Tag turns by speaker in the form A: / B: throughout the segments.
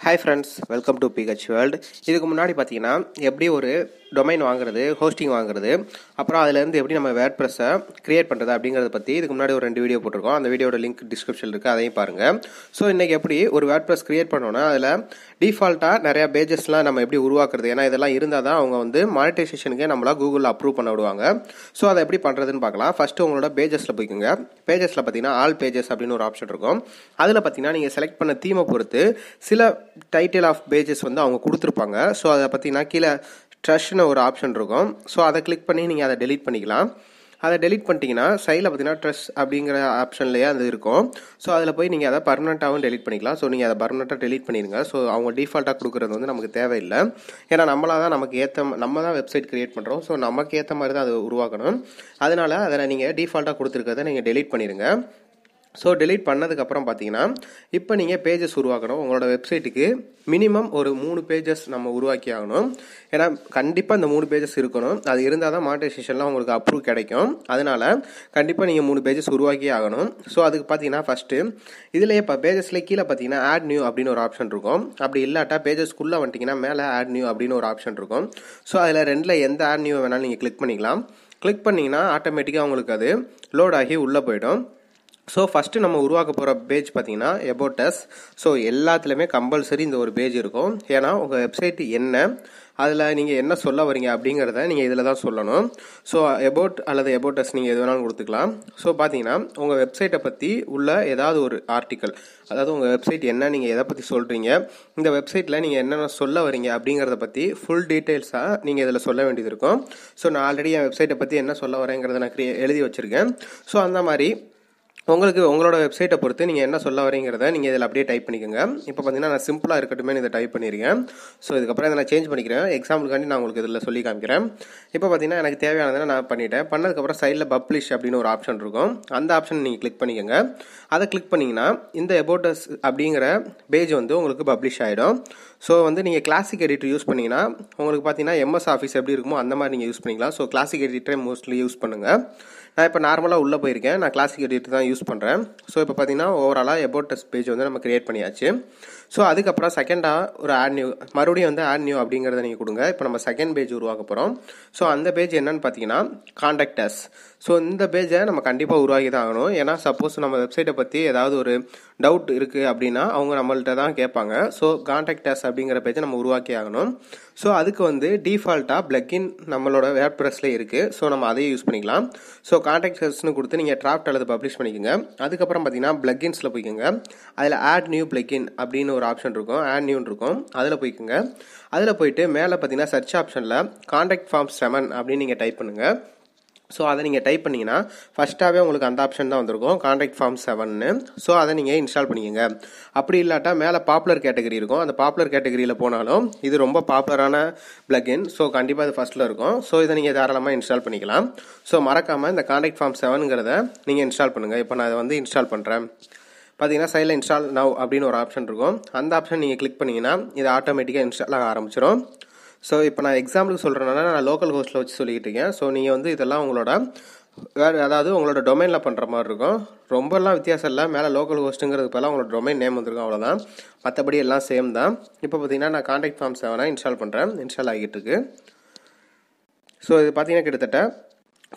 A: Hi friends welcome to BH world இதுக்கு முன்னாடி பார்த்தீங்கன்னா எப்படி ஒரு டொமைன் வாங்குறது ஹோஸ்டிங் வாங்குறது அப்புறம் அதுலேருந்து எப்படி நம்ம வேர்ட் ப்ரெஸ்ஸை க்ரியேட் பண்ணுறது அப்படிங்கிறத பற்றி இதுக்கு முன்னாடி ஒரு ரெண்டு வீடியோ போட்டிருக்கோம். அந்த வீடியோட லிங்க் டிஸ்கிரிப்ஷன் இருக்குது அதையும் பாருங்கள் ஸோ இன்றைக்கி எப்படி ஒரு வேர்ட் ப்ரெஸ் க்ரியேட் பண்ணோன்னா அதில் டிஃபால்ட்டாக நிறையா பேஜஸ்லாம் நம்ம எப்படி உருவாக்குறது? ஏன்னா இதெல்லாம் இருந்தால் தான் அவங்க வந்து மானிட்டைசேஷனுக்கே நம்மளா கூகுளில் அப்ரூவ் பண்ண விடுவாங்க. ஸோ அதை எப்படி பண்ணுறதுன்னு பார்க்கலாம். ஃபஸ்ட்டு உங்களோட பேஜஸில் போய்க்குங்க. பேஜஸில் பார்த்தீங்கன்னா ஆல் பேஜஸ் அப்படின்னு ஒரு ஆப்ஷன் இருக்கும். அதில் பார்த்தீங்கன்னா நீங்கள் செலக்ட் பண்ண தீமை பொறுத்து சில டைட்டில் ஆஃப் பேஜஸ் வந்து அவங்க கொடுத்துருப்பாங்க. ஸோ அதை பார்த்தீங்கன்னா கீழே ட்ரஷ்னு ஒரு ஆப்ஷன் இருக்கும். ஸோ அதை கிளிக் பண்ணி நீங்கள் அதை டெலீட் பண்ணிக்கலாம். அதை டெலீட் பண்ணிட்டீங்கன்னா சைடில் பார்த்தீங்கன்னா ட்ரெஸ் அப்படிங்கிற ஆப்ஷன்லேயே அது இருக்கும். ஸோ அதில் போய் நீங்கள் அதை பர்மனெண்ட்டாகவும் டெலீட் பண்ணிக்கலாம். ஸோ நீங்கள் அதை பர்மனெண்ட்டாக டெலீட் பண்ணிடுங்க. ஸோ அவங்க டிஃபால்ட்டாக கொடுக்குறது வந்து நமக்கு தேவையில்லை. ஏன்னா நம்மளாக தான் நமக்கு ஏற்ற நம்ம தான் வெப்சைட் க்ரியேட் பண்ணுறோம் ஸோ நமக்கு ஏற்ற மாதிரி தான் அது உருவாக்கணும். அதனால் அதை நீங்கள் டிஃபால்ட்டாக கொடுத்துருக்கறதை நீங்கள் டெலீட் பண்ணிடுங்க. ஸோ டெலீட் பண்ணதுக்கப்புறம் பார்த்தீங்கன்னா இப்போ நீங்கள் பேஜஸ் உருவாக்கணும். உங்களோட வெப்சைட்டுக்கு மினிமம் ஒரு மூணு பேஜஸ் நம்ம உருவாக்கி ஆகணும். ஏன்னா கண்டிப்பாக இந்த மூணு பேஜஸ் இருக்கணும். அது இருந்தால் தான் மானிட்டைசேஷன்லாம் உங்களுக்கு அப்ரூவ் கிடைக்கும். அதனால கண்டிப்பாக நீங்கள் மூணு பேஜஸ் உருவாக்கி ஆகணும். ஸோ அதுக்கு பார்த்தீங்கன்னா ஃபஸ்ட்டு இதில் இப்போ பேஜஸ்லேயே கீழே பார்த்தீங்கன்னா ஆட் நியூ அப்படின்னு ஒரு ஆப்ஷன் இருக்கும். அப்படி இல்லாட்டா பேஜஸ்க்குள்ளே வந்துட்டிங்கன்னா மேலே ஆட் நியூ அப்படின்னு ஒரு ஆப்ஷன் இருக்கும். ஸோ அதில் ரெண்டில் எந்த ஆட் நியூ வேணாலும் நீங்கள் கிளிக் பண்ணிக்கலாம். கிளிக் பண்ணிங்கன்னா ஆட்டோமேட்டிக்காக உங்களுக்கு அது லோட் ஆகி உள்ளே போயிடும். ஸோ ஃபஸ்ட்டு நம்ம உருவாக்க போகிற பேஜ் பார்த்தீங்கன்னா எபோட்டஸ் ஸோ எல்லாத்துலேயுமே கம்பல்சரி இந்த ஒரு பேஜ் இருக்கும். ஏன்னா உங்கள் வெப்சைட் என்ன அதில் நீங்கள் என்ன சொல்ல வரீங்க அப்படிங்கிறத நீங்கள் இதில் தான் சொல்லணும். ஸோ எபோட் அல்லது எபோட்டஸ் நீங்கள் எது வேணாலும் கொடுத்துக்கலாம். ஸோ பார்த்தீங்கன்னா உங்கள் வெப்சைட்டை பற்றி உள்ள ஏதாவது ஒரு ஆர்டிக்கல் அதாவது உங்கள் வெப்சைட் என்ன நீங்கள் எதை பற்றி சொல்கிறீங்க இந்த வெப்சைட்டில் நீங்கள் என்னென்ன சொல்ல வரீங்க அப்படிங்கிறத பற்றி ஃபுல் டீட்டெயில்ஸாக நீங்கள் இதில் சொல்ல வேண்டியது இருக்கும். ஸோ நான் ஆல்ரெடி என் வெப்சைட்டை பற்றி என்ன சொல்ல வரேங்கிறத நான் கிரியே எழுதி வச்சுருக்கேன். ஸோ அந்த மாதிரி உங்களுக்கு உங்களோட வெப்சைட்டை பொறுத்து நீங்கள் என்ன சொல்ல வரீங்கிறத நீங்கள் இதில் அப்படியே டைப் பண்ணிக்கோங்க. இப்போ பார்த்தீங்கன்னா நான் சிம்பிளாக இருக்கட்டுமே இதை டைப் பண்ணியிருக்கேன் ஸோ இதுக்கப்புறம் இதை நான் சேஞ்ச் பண்ணிக்கிறேன். எக்ஸாம்பிளுக்காண்டி நான் உங்களுக்கு இதில் சொல்லி காமிக்கிறேன். இப்போ பார்த்தீங்கன்னா எனக்கு தேவையானதை நான் பண்ணிட்டேன். பண்ணதுக்கப்புறம் சைடில் பப்ளிஷ் அப்படின்னு ஒரு ஆப்ஷன் இருக்கும். அந்த ஆப்ஷன் நீங்கள் கிளிக் பண்ணிக்கோங்க. அதை கிளிக் பண்ணிங்கன்னா இந்த எபோட்டஸ் அப்படிங்கிற பேஜ் வந்து உங்களுக்கு பப்ளிஷ் ஆகிடும் ஸோ வந்து நீங்கள் கிளாசிக் எடிட்டர் யூஸ் பண்ணிங்கன்னா உங்களுக்கு பார்த்தீங்கன்னா எம்எஸ் ஆஃபீஸ் எப்படி இருக்குமோ அந்த மாதிரி நீங்கள் யூஸ் பண்ணிக்கலாம். ஸோ கிளாசிக் எடிட்டரை மோஸ்ட்லி யூஸ் பண்ணுங்கள் நான் இப்போ நார்மலாக உள்ளே போயிருக்கேன். நான் கிளாசிக் எடிட்டர் தான் யூஸ் பண்ணுறேன் ஸோ இப்போ பார்த்தீங்கன்னா ஓவராலாக எபோட் டெஸ்ட் பேஜ் வந்து நம்ம கிரியேட் பண்ணியாச்சு. ஸோ அதுக்கப்புறம் செகண்டாக ஒரு ஆட் நியூ மறுபடியும் வந்து ஆட் நியூ அப்படிங்கிறத நீங்கள் கொடுங்க. இப்போ நம்ம செகண்ட் பேஜ் உருவாக்க போகிறோம் ஸோ அந்த பேஜ் என்னன்னு பார்த்தீங்கன்னா காண்டாக்டர்ஸ் ஸோ இந்த பேஜை நம்ம கண்டிப்பாக உருவாக்கி தான் ஆகணும். ஏன்னா சப்போஸ் நம்ம வெப்சைட்டை பற்றி ஏதாவது ஒரு டவுட் இருக்குது அப்படின்னா அவங்க நம்மள்ட்ட தான் கேட்பாங்க. ஸோ காண்டாக்டர்ஸ் அப்படிங்கிற பேஜை நம்ம உருவாக்கி ஆகணும். ஸோ அதுக்கு வந்து டிஃபால்ட்டாக பிளக்இன் நம்மளோட வேப் ப்ரெஸ்ல இருக்குது ஸோ நம்ம அதையே யூஸ் பண்ணிக்கலாம். ஸோ காண்டாக்டர்ஸ்னு கொடுத்து நீங்கள் டிராஃப்ட் அல்லது பப்ளிஷ் பண்ணிக்கோங்க. அதுக்கப்புறம் பார்த்தீங்கன்னா பிளக்இன்ஸில் போய்க்கோங்க. அதில் ஆட் நியூ பிளக்இன் அப்படின்னு ஒரு ஆப்ஷன் இருக்கும். ஆட் நியூன்னு இருக்கும். அதில் போய்க்கோங்க. அதில் போயிட்டு மேலே பார்த்தீங்கன்னா சர்ச் ஆப்ஷனில் கான்டாக்ட் ஃபார்ம் செவன் அப்படின்னு நீங்கள் டைப் பண்ணுங்கள் ஸோ அதை நீங்கள் டைப் பண்ணிங்கன்னா ஃபஸ்ட்டாகவே உங்களுக்கு அந்த ஆப்ஷன் தான் வந்திருக்கும். கான்ட்ராக்ட் ஃபார்ம் செவன்னு ஸோ அதை நீங்கள் இன்ஸ்டால் பண்ணிக்கோங்க. அப்படி இல்லாட்டா மேலே பாப்புலர் கேட்டகரி இருக்கும். அந்த பாப்புலர் கேட்டகரியில் போனாலும் இது ரொம்ப பாப்புலரான பிளக்இன் ஸோ கண்டிப்பாக இது ஃபஸ்ட்டில் இருக்கும். ஸோ இதை நீங்கள் தாராளமாக இன்ஸ்டால் பண்ணிக்கலாம். ஸோ மறக்காமல் இந்த கான்ட்ராக்ட் ஃபார்ம் செவனுங்கிறத நீங்கள் இன்ஸ்டால் பண்ணுங்கள் இப்போ நான் அதை வந்து இன்ஸ்டால் பண்ணுறேன் பார்த்தீங்கன்னா சைடில் இன்ஸ்டால் நவ் அப்படின்னு ஒரு ஆப்ஷன் இருக்கும். அந்த ஆப்ஷன் நீங்கள் கிளிக் பண்ணிங்கன்னா இது ஆட்டோமேட்டிக்காக இன்ஸ்டால் ஆக ஆரம்பிச்சிடும் ஸோ இப்போ நான் எக்ஸாம்பிளுக்கு சொல்கிறேன்னா நான் லோக்கல் ஹோஸ்ட்டில் வச்சு சொல்லிக்கிட்டு இருக்கேன். ஸோ நீங்கள் வந்து இதெல்லாம் உங்களோட வேறு அதாவது உங்களோட டொமைனில் பண்ணுற மாதிரி இருக்கும். ரொம்பலாம் வித்தியாசம் இல்லை. மேலே லோக்கல் ஹோஸ்ட்டுங்கிறது பதிலாக உங்களோட டொமைன் நேம் வந்திருக்கும். அவ்வளோதான் மற்றபடி எல்லாம் சேம் தான். இப்போ பார்த்தீங்கன்னா நான் காண்டாக்ட் ஃபார்ம் செவனாக இன்ஸ்டால் பண்ணுறேன் இன்ஸ்டால் ஆகிட்டு இருக்கு ஸோ இது பார்த்தீங்கன்னா கிட்டத்தட்ட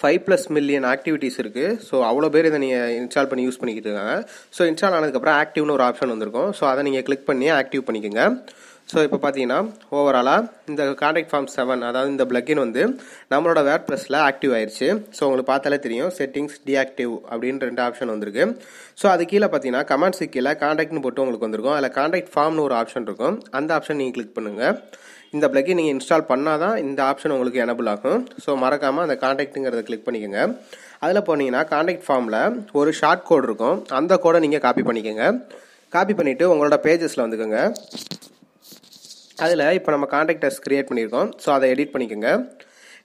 A: ஃபைவ் ப்ளஸ் மில்லியன் ஆக்டிவிட்டீஸ் இருக்குது ஸோ அவ்வளோ பேர் இதை நீங்கள் இன்ஸ்டால் பண்ணி யூஸ் பண்ணிக்கிட்டு இருக்காங்க. ஸோ இன்ஸ்டால் ஆனதுக்கப்புறம் ஆக்டிவ்னு ஒரு ஆப்ஷன் வந்திருக்கும். ஸோ அதை நீங்கள் கிளிக் பண்ணி ஆக்டிவ் பண்ணிக்கோங்க. ஸோ இப்போ பார்த்தீங்கன்னா ஓவராலாக இந்த கான்டாக்ட் ஃபார்ம் செவன் அதாவது இந்த பிளக்கின் வந்து நம்மளோட வேர்ட் ப்ரெஸில் ஆக்டிவ் ஆயிடுச்சு ஸோ உங்களுக்கு பார்த்தாலே தெரியும் செட்டிங்ஸ் டிஆக்டிவ் அப்படின்னு ரெண்டு ஆப்ஷன் வந்திருக்கு. ஸோ அது கீழே பார்த்தீங்கன்னா கமெண்ட்ஸுக்கு கீழே காண்டாக்ட்னு போட்டு உங்களுக்கு வந்திருக்கும். அதில் கான்டாக்ட் ஃபார்ம்னு ஒரு ஆப்ஷன் இருக்கும். அந்த ஆப்ஷன் நீங்கள் கிளிக் பண்ணுங்கள் இந்த பிளக்கின் நீங்கள் இன்ஸ்டால் பண்ணால் தான் இந்த ஆப்ஷன் உங்களுக்கு எனபிள் ஆகும். ஸோ மறக்காமல் அந்த கான்டாக்ட்டுங்கிறத கிளிக் பண்ணிக்கோங்க. அதில் போனீங்கன்னா கான்டாக்ட் ஃபார்மில் ஒரு ஷார்ட் கோட் இருக்கும். அந்த கோடை நீங்கள் காப்பி பண்ணிக்கோங்க. காப்பி பண்ணிவிட்டு உங்களோட பேஜஸில் வந்துக்கோங்க. அதில் இப்போ நம்ம காண்டாக்டர்ஸ் க்ரியேட் பண்ணியிருக்கோம். ஸோ அதை எடிட் பண்ணிக்கோங்க.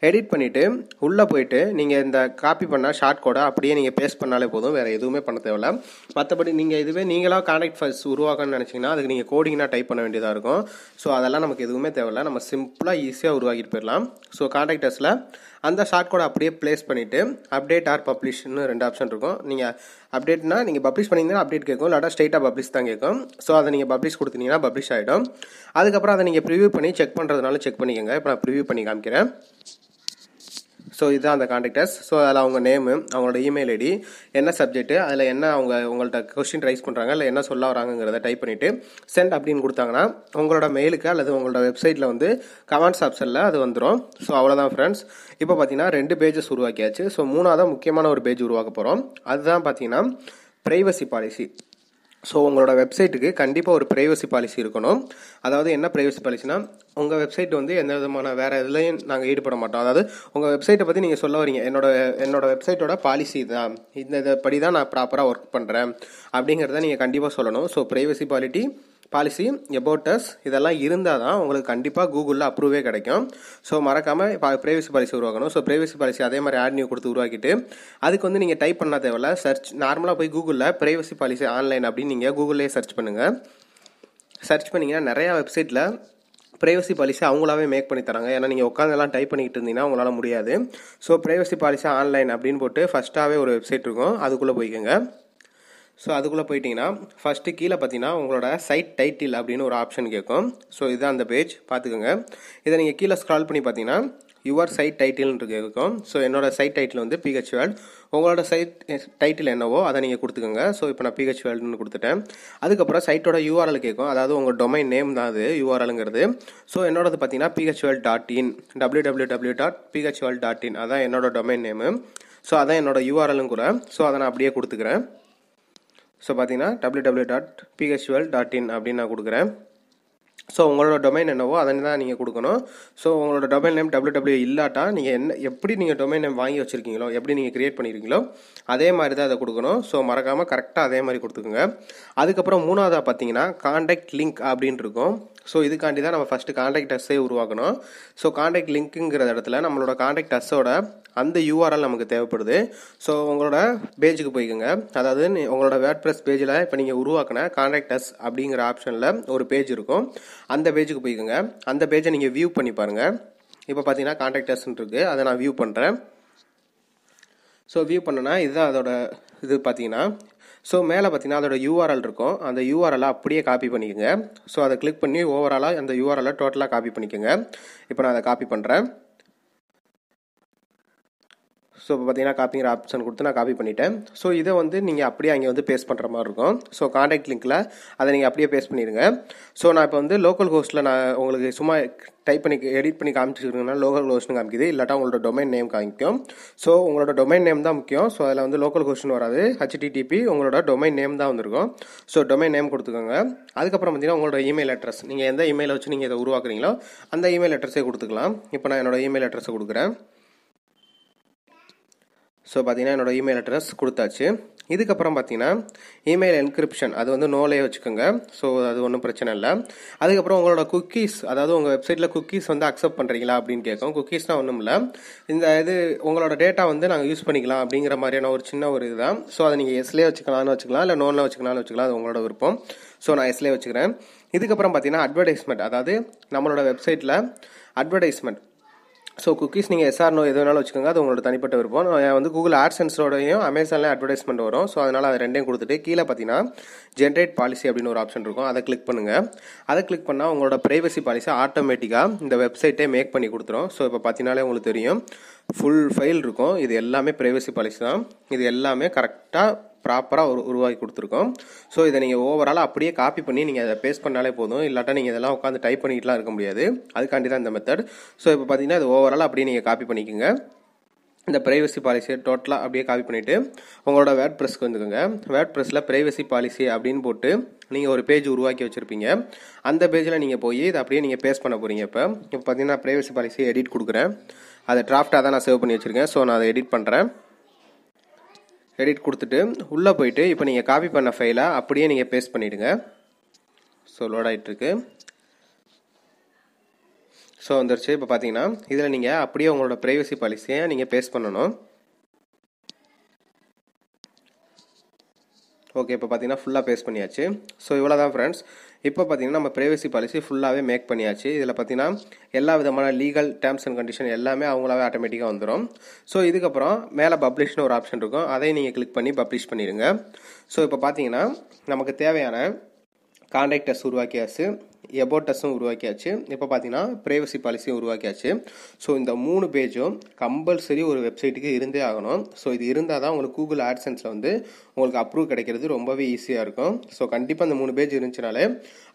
A: எடிட் பண்ணிவிட்டு உள்ளே போயிட்டு நீங்கள் இந்த காப்பி பண்ணால் ஷார்ட் கோடை அப்படியே நீங்கள் பேஸ்ட் பண்ணாலே போதும். வேறு எதுவுமே பண்ண தேவையில்ல. மற்றபடி நீங்கள் இதுவே நீங்களாக காண்டாக்ட் ஃபர்ஸ்ட் உருவாக்கணும்னு நினச்சிங்கன்னா அதுக்கு நீங்கள் கோடிங்னா டைப் பண்ண வேண்டியதாக இருக்கும். ஸோ அதெல்லாம் நமக்கு எதுவுமே தேவையில்ல. நம்ம சிம்பிளாக ஈஸியாக உருவாக்கிட்டு போயிடலாம். ஸோ காண்டாக்டர்ஸில் அந்த ஷார்ட் கோடை அப்படியே ப்ளேஸ் பண்ணிவிட்டு அப்டேட் ஆர் பப்ளிஷ்னு ரெண்டு ஆப்ஷன் இருக்கும். நீங்கள் அப்டேட்னா நீங்கள் பப்ளிஷ் பண்ணிங்கன்னா அப்டேட் கேட்கும். இல்லாட்டா ஸ்ட்ரெயிட்டாக பப்ளிஷ் தான் கேட்கும். ஸோ அதை நீங்கள் பப்ளிஷ் கொடுத்தீங்கன்னா பப்ளிஷ் ஆகிடும் அதுக்கப்புறம் அதை நீங்கள் ப்ரிவியூ பண்ணி செக் பண்ணுறதுனால செக் பண்ணிக்கோங்க. இப்போ நான் ப்ரிவியூ பண்ணி காமிக்கிறேன். ஸோ இதுதான் அந்த கான்டாக்டர்ஸ் ஸோ அதில் அவங்க நேமு அவங்களோட இமெயில் ஐடி என்ன சப்ஜெக்ட்டு அதில் என்ன அவங்க உங்கள்கிட்ட கொஸ்டின் ரைஸ் பண்ணுறாங்க இல்லை என்ன சொல்ல வராங்கிறத டைப் பண்ணிவிட்டு சென்ட் அப்படின்னு கொடுத்தாங்கன்னா உங்களோட மெயிலுக்கு அல்லது உங்களோட வெப்சைட்டில் வந்து கமெண்ட்ஸ் ஆப்ஷனில் அது வந்துடும் ஸோ அவ்வளோதான் ஃப்ரெண்ட்ஸ் இப்போ பார்த்தீங்கன்னா ரெண்டு பேஜஸ் உருவாக்கியாச்சு. ஸோ மூணாவது முக்கியமான ஒரு பேஜ் உருவாக்க போகிறோம் அதுதான் பார்த்தீங்கன்னா ப்ரைவசி பாலிசி ஸோ உங்களோட வெப்சைட்டுக்கு கண்டிப்பாக ஒரு ப்ரைவசி பாலிசி இருக்கணும். அதாவது என்ன ப்ரைவசி பாலிசினா உங்கள் வெப்சைட் வந்து எந்த விதமான வேறு இதுலையும் நாங்கள் ஈடுபட மாட்டோம். அதாவது உங்கள் வெப்சைட்டை பற்றி நீங்கள் சொல்ல வரீங்க. என்னோட என்னோட வெப்சைட்டோட பாலிசி தான். இந்த இதை படி தான் நான் ப்ராப்பராக ஒர்க் பண்ணுறேன் அப்படிங்கிறத நீங்கள் கண்டிப்பாக சொல்லணும். So privacy polity policy about us இதெல்லாம் இருந்தால் தான் உங்களுக்கு கண்டிப்பாக கூகுளில் அப்ரூவே கிடைக்கும். ஸோ மறக்காமல் ப்ரைவசி பாலிசி உருவாக்கணும். ஸோ ப்ரைவசி பாலிசி அதே மாதிரி ஆட் நியூ கொடுத்து உருவாக்கிட்டு அதுக்கு வந்து நீங்கள் டைப் பண்ண தேவையில்ல. சர்ச் நார்மலாக போய் கூகுளில் ப்ரைவசி பாலிசி ஆன்லைன் அப்படின்னு நீங்கள் கூகுளே சர்ச் பண்ணுங்கள் சர்ச் பண்ணிங்கன்னா நிறையா வெப்சைட்டில் ப்ரைவசி பாலிசி அவங்களாவே மேக் பண்ணி தராங்க. ஏன்னா நீங்கள் உட்காந்தெல்லாம் டைப் பண்ணிக்கிட்டு இருந்தீங்கன்னா உங்களால் முடியாது. ஸோ ப்ரைவசி பாலிசி ஆன்லைன் அப்படின்னு போட்டு ஃபஸ்ட்டாகவே ஒரு வெப்சைட் இருக்கும். அதுக்குள்ளே போய்க்கோங்க. ஸோ அதுக்குள்ளே போயிட்டிங்கன்னா ஃபஸ்ட்டு கீழே பார்த்தீங்கன்னா உங்களோட சைட் டைட்டில் அப்படின்னு ஒரு ஆப்ஷன் கேட்கும். ஸோ இதுதான் அந்த பேஜ் பார்த்துக்கோங்க. இதை நீங்கள் கீழே ஸ்க்ரால் பண்ணி பார்த்தீங்கன்னா யுவர் சைட் டைட்டில்னு இருக்கும் ஸோ என்னோட சைட் டைட்டில் வந்து பிஹெச் வேர்ல்ட் உங்களோட சைட் டைட்டில் eh, என்னவோ அதை நீங்கள் கொடுத்துக்கோங்க. ஸோ இப்போ நான் பிஹெச் வேர்ல்டுன்னு கொடுத்துட்டேன். அதுக்கப்புறம் சைட்டோட யூஆர்எல் கேட்கும். அதாவது உங்கள் டொமைன் நேம் தான் அது யூஆர்எலுங்கிறது ஸோ என்னோடது பார்த்தீங்கன்னா BH world dot in W W W dot BH world dot in அதான் என்னோட டொமைன் நேமு ஸோ அதான் என்னோட யூஆர்எலும் கூட. ஸோ அதை நான் அப்படியே கொடுத்துக்கிறேன். ஸோ பார்த்தீங்கன்னா W W dot BH world dot in அப்படின்னு நான் கொடுக்குறேன். ஸோ உங்களோட டொமைன் என்னவோ அதை தான் நீங்கள் கொடுக்கணும். ஸோ உங்களோட டொமைன் நேம் டபிள்யூ டபிள்யூ இல்லாட்டா நீங்கள் என்ன எப்படி நீங்கள் டொமைன் நேம் வாங்கி வச்சுருக்கீங்களோ எப்படி நீங்கள் க்ரியேட் பண்ணியிருக்கீங்களோ அதே மாதிரி தான் அதை கொடுக்கணும். ஸோ மறக்காமல் கரெக்டாக அதே மாதிரி கொடுத்துக்குங்க. அதுக்கப்புறம் மூணாவதாக பார்த்தீங்கன்னா காண்டாக்ட் லிங்க் அப்படின்னு இருக்கும். ஸோ இதுக்காண்டி தான் நம்ம ஃபஸ்ட்டு காண்டாக்ட் அஸ்ஸே உருவாக்கணும். ஸோ காண்டாக்ட் லிங்க்குங்கிற இடத்துல நம்மளோட காண்டாக்ட் அஸ்ஸோட அந்த யூஆர்எல் நமக்கு தேவைப்படுது. ஸோ உங்களோட பேஜுக்கு போய்க்குங்க. அதாவது உங்களோட வேர்ட் ப்ரெஸ் பேஜில் இப்போ நீங்கள் உருவாக்கின காண்டாக்ட் அஸ் அப்படிங்கிற ஆப்ஷனில் ஒரு பேஜ் இருக்கும். அந்த பேஜுக்கு போய்க்குங்க. அந்த பேஜை நீங்கள் வியூ பண்ணி பாருங்கள் இப்போ பார்த்தீங்கன்னா காண்டாக்டர்ஸ்ன்னு இருக்குது அதை நான் வியூ பண்ணுறேன் ஸோ வியூ பண்ணனா இதுதான் அதோட இது பார்த்தீங்கன்னா ஸோ மேலே பார்த்தீங்கன்னா அதோட யூஆர்எல் இருக்கும். அந்த யூஆர்எலை அப்படியே காப்பி பண்ணிக்கோங்க. ஸோ அதை கிளிக் பண்ணி ஓவராலாக அந்த யூஆர்எலை டோட்டலாக காப்பி பண்ணிக்கோங்க. இப்போ நான் அதை காப்பி பண்ணுறேன் ஸோ இப்போ பார்த்தீங்கன்னா காப்பிங்கிற ஆப்ஷன் கொடுத்து நான் காப்பி பண்ணிட்டேன். ஸோ இதை வந்து நீங்கள் அப்படியே அங்கே வந்து பேஸ்ட் பண்ணுற மாதிரி இருக்கும். ஸோ காண்டாக்ட் லிங்க்கில் அதை நீங்கள் அப்படியே பேஸ்ட் பண்ணிடுங்க. ஸோ நான் இப்போ வந்து லோக்கல் ஹோஸ்ட்டில் நான் உங்களுக்கு சும்மா டைப் பண்ணி எடிட் பண்ணி காமிச்சிருக்கீங்கன்னா லோக்கல் ஹோஸ்ட்னு காமிக்குது. இல்லாட்டா உங்களோட டொமைன் நேம் காமிக்கும். ஸோ உங்களோட டொமைன் நேம் தான் முக்கியம். ஸோ அதில் வந்து லோக்கல் ஹோஸ்ட்னு வராது. ஹச்டிடிபி உங்களோட டொமைன் நேம் தான் வந்திருக்கும். ஸோ டொமைன் நேம் கொடுத்துக்கோங்க. அதுக்கப்புறம் பார்த்தீங்கன்னா உங்களோட இமெயில் அட்ரஸ் நீங்கள் எந்த இமெயிலை வச்சு நீங்கள் இதை உருவாக்குறீங்களோ அந்த இமெயில் அட்ரஸே கொடுத்துக்கலாம். இப்போ நான் என்னோட இமெயில் அட்ரஸை கொடுக்குறேன். ஸோ பார்த்தீங்கன்னா என்னோட இமெயில் அட்ரஸ் கொடுத்தாச்சு. இதுக்கப்புறம் பார்த்தீங்கன்னா இமெயில் என்கிரிப்ஷன் அது வந்து நோலே வச்சுக்கோங்க. ஸோ அது ஒன்றும் பிரச்சனை இல்லை. அதுக்கப்புறம் உங்களோட குக்கீஸ் அதாவது உங்கள் வெப்சைட்டில் குக்கீஸ் வந்து அக்செப்ட் பண்ணுறீங்களா அப்படின்னு கேட்கும். குக்கீஸ்னால் ஒன்றும் இல்லை. இந்த இது உங்களோட டேட்டா வந்து நாங்கள் யூஸ் பண்ணிக்கலாம் அப்படிங்கிற மாதிரியான ஒரு சின்ன ஒரு இதுதான். ஸோ அதை நீங்கள் எஸ்லேயே வச்சுக்கலாம்னு வச்சுக்கலாம் இல்லை நோனில் வச்சுக்கலாம்னு வச்சுக்கலாம் அது உங்களோட விருப்பம். ஸோ நான் எஸ்லேயே வச்சுக்கிறேன். இதுக்கப்புறம் பார்த்தீங்கன்னா அட்வர்டைஸ்மெண்ட் அதாவது நம்மளோட வெப்சைட்டில் அட்வர்டைஸ்மெண்ட் ஸோ குக்கீஸ் நீங்கள் எஸ்ஆர்னோ எது வேணாலும் வச்சுக்கோங்க. அது உங்களோட தனிப்பட்ட விருப்பம். நான் வந்து கூகுள் ஆட்சன்ஸோடையும் அமேசான்லேயும் அட்வர்டைஸ்மெண்ட் வரும். ஸோ அதனால் அது ரெண்டையும் கொடுத்துட்டு கீழே பார்த்தீங்கன்னா ஜென்ரேட் பாலிசி அப்படின்னு ஒரு ஆப்ஷன் இருக்கும். அதை கிளிக் பண்ணுங்கள் அதை கிளிக் பண்ணால் உங்களோட ப்ரைவசி பாலிசி ஆட்டோமேட்டிக்காக இந்த வெப்சைட்டே மேக் பண்ணி கொடுத்துரும். ஸோ இப்போ பார்த்தீங்கனாலே உங்களுக்கு தெரியும். ஃபுல் ஃபைல் இருக்கும். இது எல்லாமே ப்ரைவசி பாலிசி தான். இது எல்லாமே கரெக்டாக ப்ராப்பராக ஒரு உருவாக்கி கொடுத்துருக்கோம். ஸோ இதை நீங்கள் ஓவராலாக அப்படியே காப்பி பண்ணி நீங்கள் அதை பேஸ்ட் பண்ணாலே போதும். இல்லாட்டா நீங்கள் இதெல்லாம் உட்காந்து டைப் பண்ணிக்கிட்டுலாம் இருக்க முடியாது. அதுக்காண்டி தான் இந்த மெத்தட் ஸோ இப்போ பார்த்தீங்கன்னா இது ஓவராலாக அப்படியே நீங்கள் காப்பி பண்ணிக்கோங்க. இந்த ப்ரைவசி பாலிசியை டோட்டலாக அப்படியே காப்பி பண்ணிவிட்டு உங்களோட வேர்ட் ப்ரெஸ்க்கு வந்துக்கோங்க. வேர்ட் ப்ரெஸ்ஸில் ப்ரைவசி பாலிசி அப்படின்னு போட்டு நீங்கள் ஒரு பேஜ் உருவாக்கி வச்சுருப்பீங்க. அந்த பேஜில் நீங்கள் போய் இதை அப்படியே நீங்கள் பேஸ்ட் பண்ண போகிறீங்க இப்போ. இப்போ பார்த்தீங்கன்னா ப்ரைவசி பாலிசி எடிட் கொடுக்குறேன். அதை டிராஃப்டாக தான் நான் சேவ் பண்ணி வச்சுருக்கேன். ஸோ நான் அதை எடிட் பண்ணுறேன் எடிட் கொடுத்துட்டு உள்ளே போயிட்டு இப்போ நீங்கள் காப்பி பண்ண ஃபைலை அப்படியே நீங்கள் பேஸ்ட் பண்ணிவிடுங்க ஸோ லோட் ஆகிட்டுருக்கு ஸோ வந்துருச்சு. இப்போ பார்த்தீங்கன்னா இதில் நீங்கள் அப்படியே உங்களோட ப்ரைவசி பாலிசியை நீங்கள் பேஸ்ட் பண்ணணும். ஓகே இப்போ பார்த்தீங்கன்னா ஃபுல்லாக பேஸ்ட் பண்ணியாச்சு. ஸோ இவ்வளோ தான் ஃப்ரெண்ட்ஸ் இப்போ பார்த்தீங்கன்னா நம்ம ப்ரைவசி பாலிசி ஃபுல்லாகவே மேக் பண்ணியாச்சு. இதில் பார்த்தீங்கன்னா எல்லா விதமான லீகல் டேர்ம்ஸ் அண்ட் கண்டிஷன் எல்லாமே அவங்களாவே ஆட்டோமேட்டிக்காக வந்துடும் ஸோ இதுக்கப்புறம் மேலே பப்ளிஷ்னு ஒரு ஆப்ஷன் இருக்கும். அதையும் நீங்கள் கிளிக் பண்ணி பப்ளிஷ் பண்ணிடுங்க. ஸோ இப்போ பார்த்தீங்கன்னா நமக்கு தேவையான கான்டாக்டர்ஸ் உருவாக்கியாச்சு. எபோட்டஸும் உருவாக்கியாச்சு. இப்போ பார்த்தீங்கன்னா ப்ரைவசி பாலிசியும் உருவாக்கியாச்சு. ஸோ இந்த மூணு பேஜும் கம்பல்சரி ஒரு வெப்சைட்டுக்கு இருந்தே ஆகணும். ஸோ இது இருந்தால் தான் உங்களுக்கு கூகுள் ஆட்சன்ஸில் வந்து உங்களுக்கு அப்ரூவ் கிடைக்கிறது ரொம்பவே ஈஸியாக இருக்கும். ஸோ கண்டிப்பாக இந்த மூணு பேஜ் இருந்துச்சுனாலே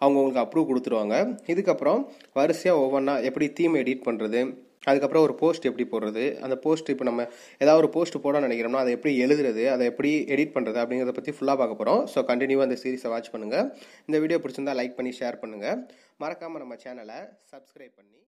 A: அவங்க உங்களுக்கு அப்ரூவ் கொடுத்துருவாங்க. இதுக்கப்புறம் வரிசையாக ஒவ்வொன்றா எப்படி தீம் எடிட் பண்ணுறது அதுக்கப்புறம் ஒரு போஸ்ட் எப்படி போடுறது? அந்த போஸ்ட் இப்போ நம்ம ஏதாவது ஒரு போஸ்ட் போட நினைக்கிறோம்னா அதை எப்படி எழுதுறது? அதை எப்படி எடிட் பண்ணுறது அப்படிங்கிறத பற்றி ஃபுல்லாக பார்க்க போகிறோம் ஸோ கண்டினியூவாக அந்த சீரிஸை வாட்ச் பண்ணுங்கள் இந்த வீடியோ பிடிச்சிருந்தா லைக் பண்ணி ஷேர் பண்ணுங்கள் மறக்காமல் நம்ம சேனலை சப்ஸ்கிரைப் பண்ணி